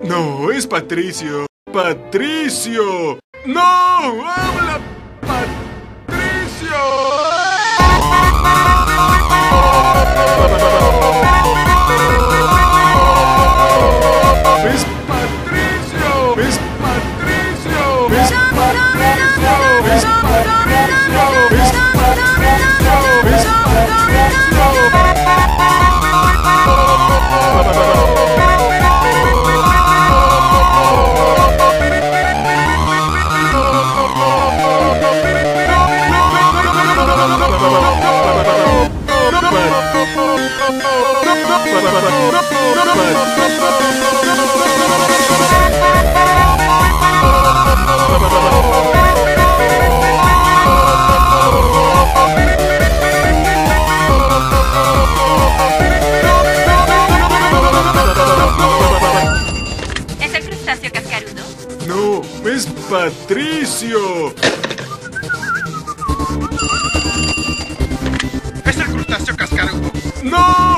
No, es Patricio. ¡Patricio! ¡No! ¡Habla! ¡Patricio! ¡Es Patricio! ¡Es Patricio! ¡Es Patricio! ¿Es el crustáceo cascarudo? No, es Patricio. ¡Es el crustáceo cascarudo! ¡No!